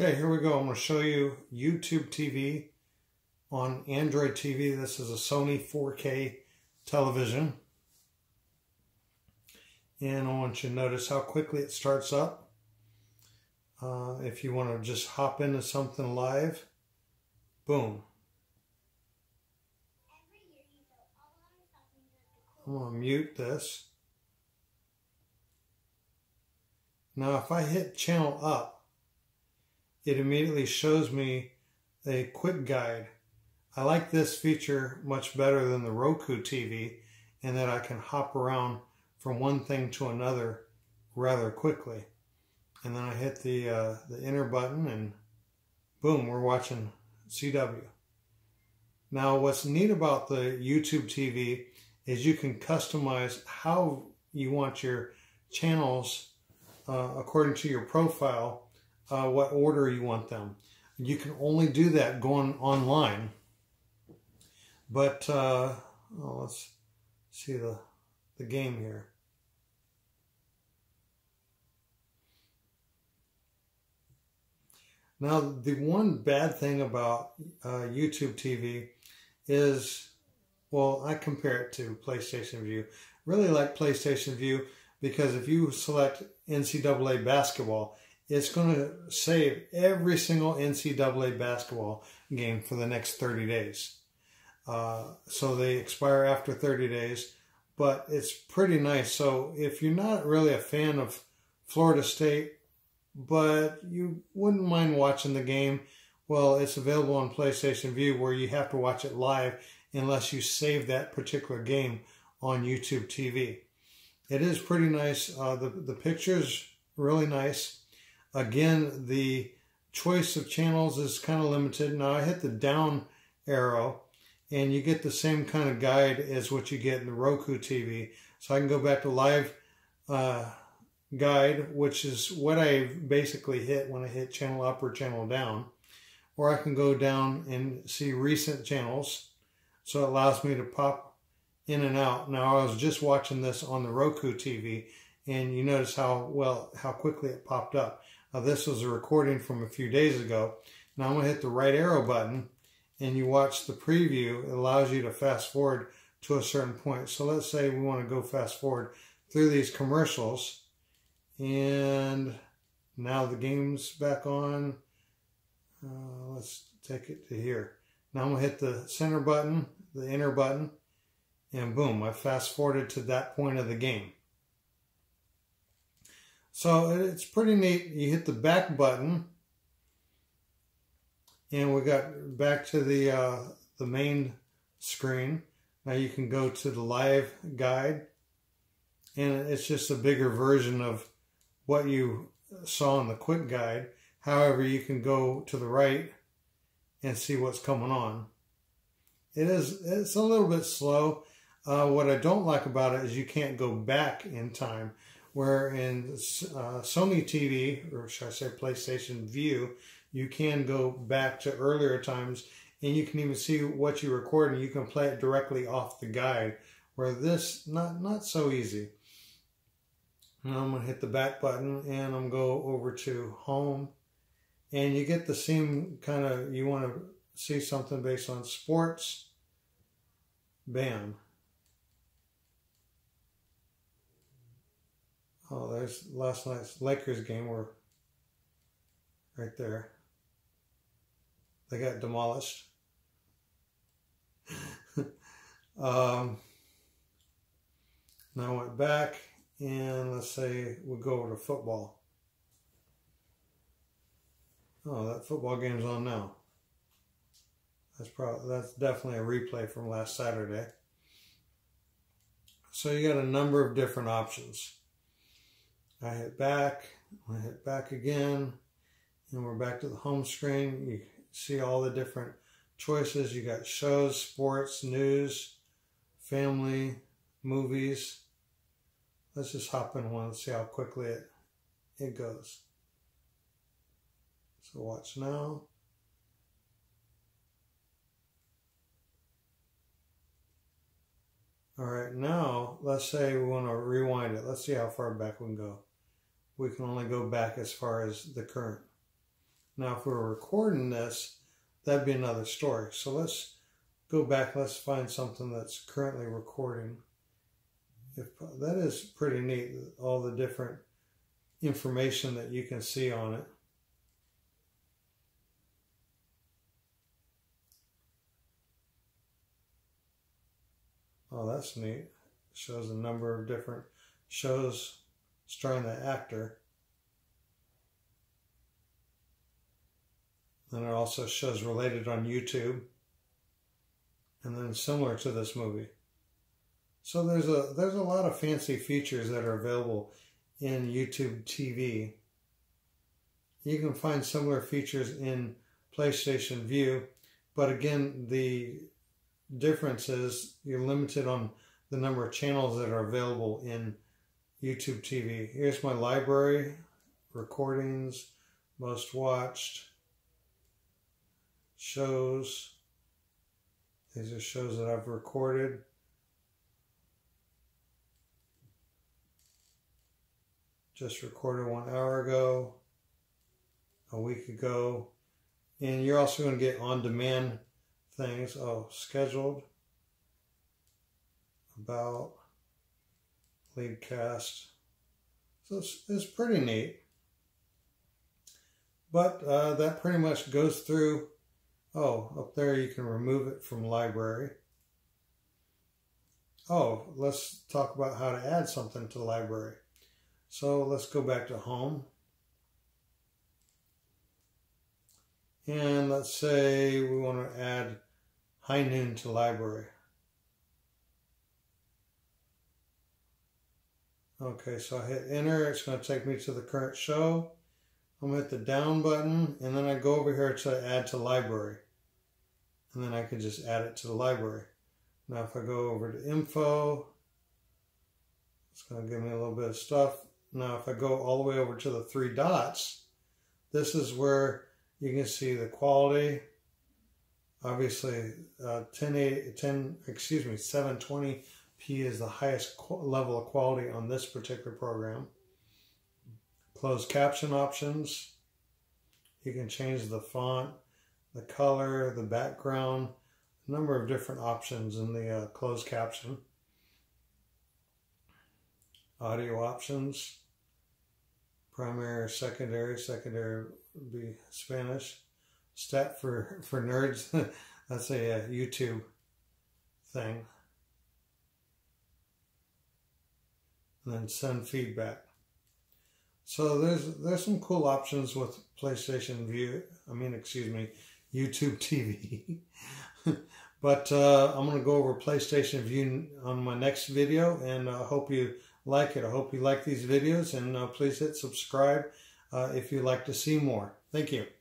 Okay, here we go. I'm going to show you YouTube TV on Android TV. This is a Sony 4K television. And I want you to notice how quickly it starts up. Uh, if you want to just hop into something live, boom. I'm going to mute this. Now if I hit channel up, it immediately shows me a quick guide. I like this feature much better than the Roku TV in that I can hop around from one thing to another rather quickly. And then I hit the, uh, the enter button and boom, we're watching CW. Now what's neat about the YouTube TV is you can customize how you want your channels uh, according to your profile uh, what order you want them. You can only do that going online. But uh, oh, let's see the, the game here. Now, the one bad thing about uh, YouTube TV is, well, I compare it to PlayStation Vue. Really like PlayStation Vue because if you select NCAA basketball, it's going to save every single NCAA basketball game for the next 30 days. Uh, so they expire after 30 days, but it's pretty nice. So if you're not really a fan of Florida State, but you wouldn't mind watching the game, well, it's available on PlayStation Vue where you have to watch it live unless you save that particular game on YouTube TV. It is pretty nice. Uh, the, the picture's really nice. Again, the choice of channels is kind of limited. Now I hit the down arrow and you get the same kind of guide as what you get in the Roku TV. So I can go back to live uh, guide, which is what I basically hit when I hit channel up or channel down. Or I can go down and see recent channels. So it allows me to pop in and out. Now I was just watching this on the Roku TV and you notice how well, how quickly it popped up. Now this was a recording from a few days ago. Now I'm going to hit the right arrow button and you watch the preview. It allows you to fast forward to a certain point. So let's say we want to go fast forward through these commercials and now the game's back on. Uh, let's take it to here. Now I'm going to hit the center button, the enter button, and boom, I fast forwarded to that point of the game. So it's pretty neat. You hit the back button and we got back to the uh, the main screen. Now you can go to the live guide and it's just a bigger version of what you saw in the quick guide. However, you can go to the right and see what's coming on. It is it's a little bit slow. Uh, what I don't like about it is you can't go back in time where in uh, Sony TV, or should I say PlayStation Vue, you can go back to earlier times and you can even see what you record and you can play it directly off the guide, where this, not, not so easy. Now I'm going to hit the back button and I'm going to go over to home and you get the same kind of, you want to see something based on sports, bam, Oh, there's last night's Lakers game were right there. They got demolished. um, now I went back and let's say we go over to football. Oh, that football game's on now. That's probably that's definitely a replay from last Saturday. So you got a number of different options. I hit back, I hit back again, and we're back to the home screen. You see all the different choices. You got shows, sports, news, family, movies. Let's just hop in one and see how quickly it, it goes. So watch now. All right, now let's say we want to rewind it. Let's see how far back we can go we can only go back as far as the current. Now, if we're recording this, that'd be another story. So let's go back. Let's find something that's currently recording. If that is pretty neat, all the different information that you can see on it. Oh, that's neat. Shows a number of different shows starring the actor. And it also shows related on YouTube. And then similar to this movie. So there's a there's a lot of fancy features that are available in YouTube TV. You can find similar features in PlayStation Vue, but again, the difference is you're limited on the number of channels that are available in YouTube TV. Here's my library, recordings, most watched, shows. These are shows that I've recorded. Just recorded one hour ago, a week ago. And you're also going to get on demand things. Oh, scheduled, about, lead cast. So it's, it's pretty neat. But uh, that pretty much goes through. Oh, up there you can remove it from library. Oh, let's talk about how to add something to library. So let's go back to home. And let's say we want to add high noon to library. Okay, so I hit enter. It's going to take me to the current show. I'm going to hit the down button and then I go over here to add to library. And then I can just add it to the library. Now if I go over to info, it's going to give me a little bit of stuff. Now if I go all the way over to the three dots, this is where you can see the quality. Obviously, uh, 10, 10, excuse me, 720p is the highest level of quality on this particular program. Closed caption options. You can change the font, the color, the background, a number of different options in the uh, closed caption. Audio options primary secondary. Secondary would be Spanish. Stat for, for nerds, that's a, a YouTube thing. And then send feedback. So there's there's some cool options with PlayStation Vue. I mean, excuse me, YouTube TV. but uh, I'm going to go over PlayStation Vue on my next video, and I uh, hope you like it. I hope you like these videos and uh, please hit subscribe uh, if you'd like to see more. Thank you.